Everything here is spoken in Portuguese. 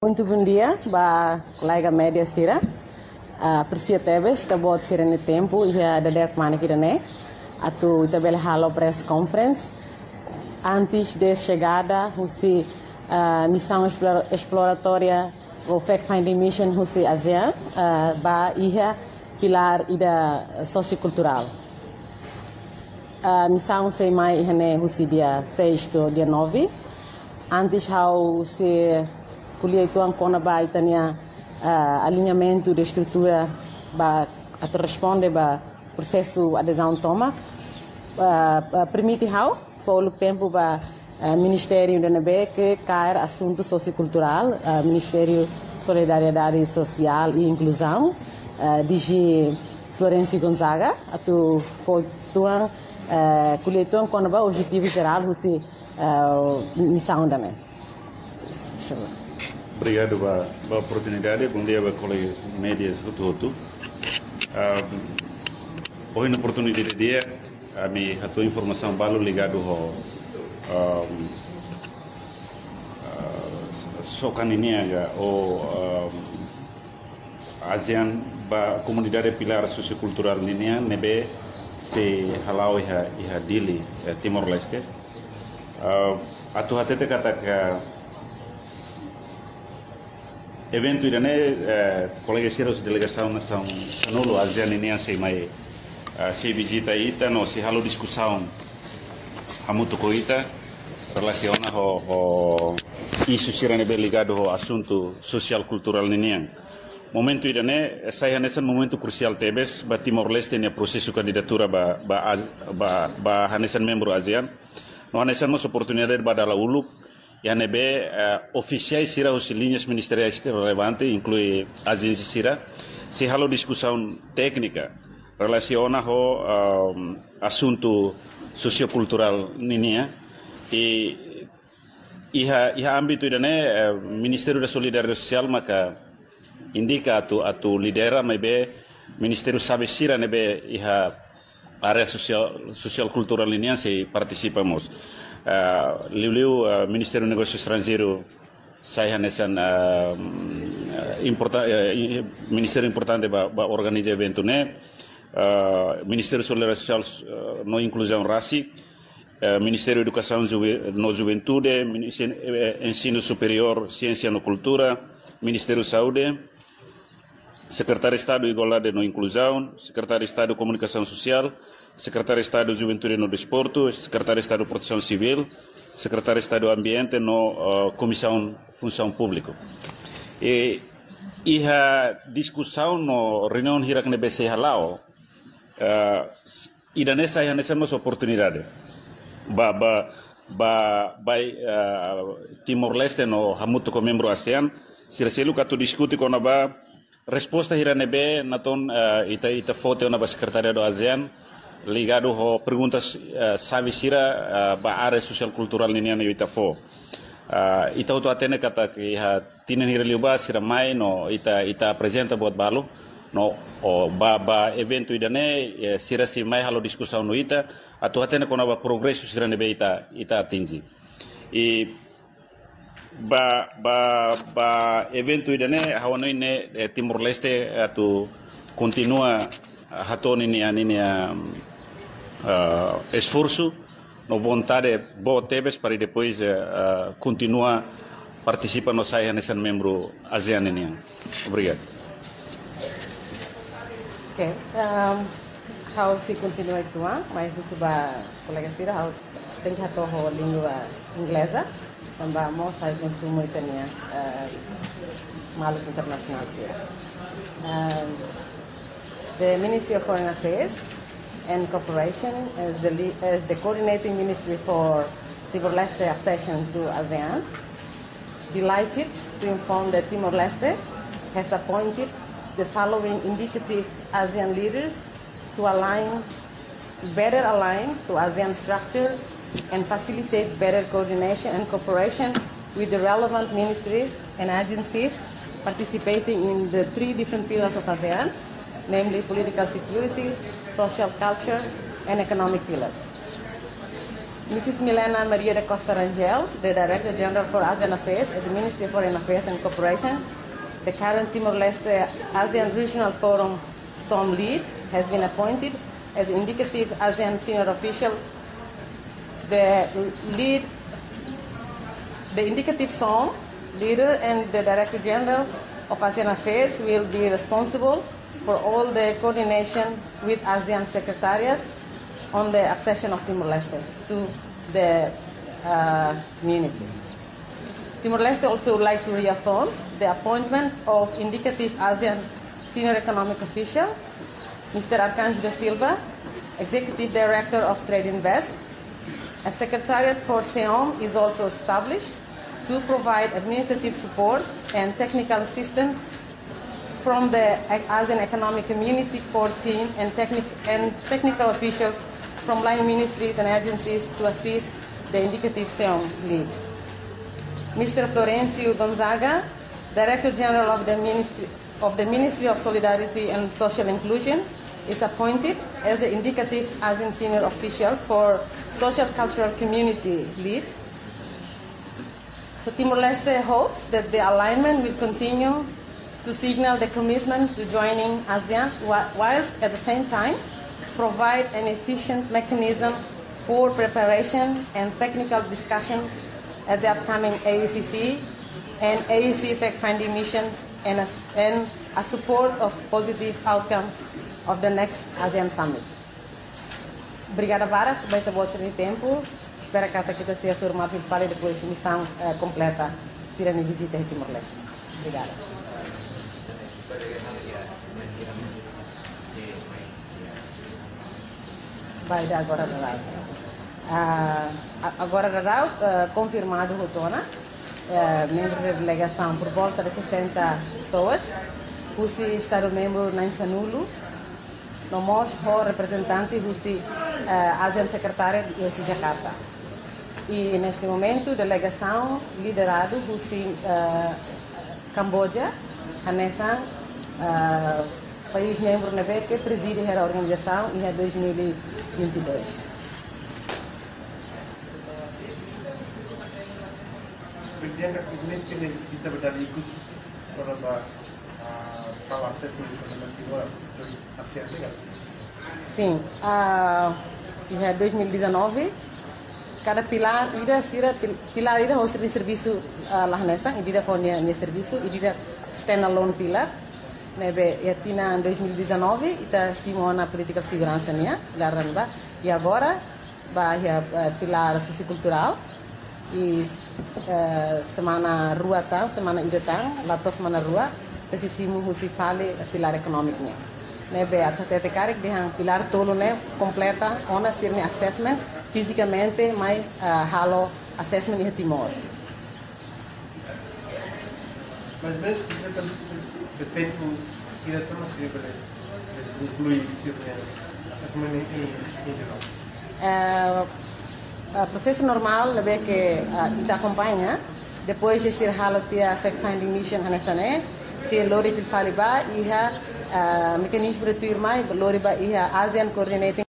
Muito bom dia, ba colega média Sira. Uh, Persia Tebes, está bom ser no tempo e a da dek mana kita né. Atu tabel halo press conference. Antes da chegada, você uh, missão exploratória o fact finding mission você ASEAN, uh, ba ia pilar ida sociocultural. A missão sei mais né, você dia 6 do dia 9. Antes how se kuliah itu angkona ba itania uh, alinhamento da estrutura ba atau responde ba processo adesão toma uh, uh, permite how pelo tempo ba Ministério da NB que cair assunto sociocultural Ministério Solidariedade Social e Inclusão DG Florencio Gonzaga atau foi tuan uh, itu angkona ba objetivo geral você missão também Inshallah. Obrigado pela, oportunidade. Bom dia colegas médias do todo. Um, hoje, na oportunidade de dia, a minha a tua informação vale ligado ao um, uh, socaninha ou um, ASEAN ba comunidade pilar sociocultural ninia nebe se halau iha iha dili Timor Leste. Uh, atu hatete kata ka evento irane eh, colega Siros delegação nação Sanulo ASEAN ini sei mai se visita ita no se halo discussão hamuto ko ita. Relaciona ho ho isu sirane be ligado ho assunto social cultural ninian momento irane saya nesan momento crucial tebes ba Timor Leste ne processo candidatura ba ba ba, ba hanesan membro ASEAN. No hanesan mos oportunidade ba dala uluk yani be uh, oficiais sira os linhas ministeriais relevantes inclui agência sira. Se halo discussão técnica relaciona ho um, assunto sociocultural ninia e iha iha âmbito idane uh, Ministério da Solidariedade Social maka indica atu atu lidera be Ministério sabe sira nebe iha área social social cultural ninia se participamos uh, liu uh, Ministério do Negócio Estrangeiro saya nesan uh, importa, uh, Ministério importante ba, ba organiza evento uh, Ministério Solidariedade Social no inclusão raci Ministério da Educação no Juventude. Ensino Superior Ciência no Cultura. Ministério da Saúde. Secretário de Estado de Igualdade no Inclusão. Secretário de Estado de Comunicação Social secretário de Estado de Juventude no Desporto, secretário de Estado de Proteção Civil, secretário de Estado do Ambiente no uh, Comissão Função Pública. E, e a discussão no reunião hirak ne BC halao, uh, ida nessa ia nessa nossa oportunidade. Ba ba ba uh, Timor Leste no hamuto ko membro ASEAN, sira selu katu diskuti ko na ba resposta hiranebe naton uh, ita ita foto na ba sekretariado do ASEAN ligado a perguntas uh, sabe sira uh, ba área social cultural ni ni ita fo uh, ita auto atene kata que ha tinen hira liuba sira mai no ita ita apresenta buat balu no o ba ba evento idane eh, sira si mai halo discussão no ita atu atene kona ba progresso sira nebe ita ita atingi. E ba ba ba evento idane hawana ne eh, Timor Leste atu continua hatoni ni anini um, uh, esforço no vontade boa tebes para depois uh, continuar participa no saia nesse membro ASEAN. Obrigado. Okay. Um, how se continua atuar, mas você vai colega Cira, how tem que atuar a língua inglesa, também mostra o consumo italiano, uh, maluco internacional. Um, the Ministry of Foreign Affairs and Cooperation as the, as the coordinating ministry for Timor-Leste accession to ASEAN. Delighted to inform that Timor-Leste has appointed the following indicative ASEAN leaders to align, better align to ASEAN structure and facilitate better coordination and cooperation with the relevant ministries and agencies participating in the three different pillars of ASEAN, namely political security, social culture, and economic pillars. Mrs. Milena Maria de Costa Rangel, the Director General for ASEAN Affairs at the Ministry of Foreign Affairs and Cooperation, the current Timor-Leste ASEAN Regional Forum SOM lead, has been appointed as indicative ASEAN senior official. The lead, the indicative SOM leader and the Director General of ASEAN Affairs will be responsible for all the coordination with ASEAN Secretariat on the accession of Timor-Leste to the uh, community. Timor-Leste also would like to reaffirm the appointment of indicative ASEAN Senior Economic Official, Mr. Arcanjo da Silva, Executive Director of Trade Invest. A secretariat for SEOM is also established to provide administrative support and technical assistance from the ASEAN Economic Community core team and, technic and technical officials from line ministries and agencies to assist the indicative SEOM lead. Mr. Florencio Gonzaga, Director General of the Ministry of, the Ministry of Solidarity and Social Inclusion, is appointed as the indicative ASEAN Senior Official for Social Cultural Community Lead. So Timor-Leste hopes that the alignment will continue to signal the commitment to joining ASEAN whilst at the same time provide an efficient mechanism for preparation and technical discussion at the upcoming AECC and AEC fact-finding missions and a, and a support of positive outcome of the next ASEAN Summit. Obrigada, Vara, por baita vossa de tempo. Espero que até que esteja surmado e fale depois missão uh, completa, se visita em Timor-Leste. Obrigada. Vai dar agora da Rau. Uh, agora da uh, confirmado Rotona, uh, membro da delegação por volta de 60 pessoas. O Estado membro Nansanulo, no mostra representante do uh, ASEAN secretário de Jakarta. E neste momento, delegação liderada por uh, Camboja, Hanesan, uh, país membro na que preside a organização em 2022. Bianca, mentioned kita berada ikut beberapa kawasan di Timor ASEAN legal? Sim, uh, em 2019 cada pilar ida sira pilar ida host di serviço uh, lah nessa ida com nia serviço ida standalone pillar. Ναι, βε, η Αθήνα 2019 ήταν στη μόνα πολιτική σιγουράνσα νέα, λάρα νέα. Η αγόρα, βα, η πιλάρ σοσικουλτουράλ, η σεμάνα ρούα τάν, σεμάνα ίδε τάν, λατό σεμάνα ρούα, πέσει σήμου που συμφάλει πιλάρ οικονομικ νέα. Ναι, βε, αυτά τα τεκάρι, είχαν πιλάρ τόλου νέα, κομπλέτα, όνα σύρνη ασθέσμεν, φυσικά μάι, χάλο ασθέσμεν για τιμόρ. Mas mesmo que você depende da turma civil, inclui assessment em geral. Uh, processo normal é que uh, ita acompanha. Depois de ser halo tia fact finding mission hanesane se lori fil faliba uh, mecanismo de tuir mai lori ba iha ASEAN coordinating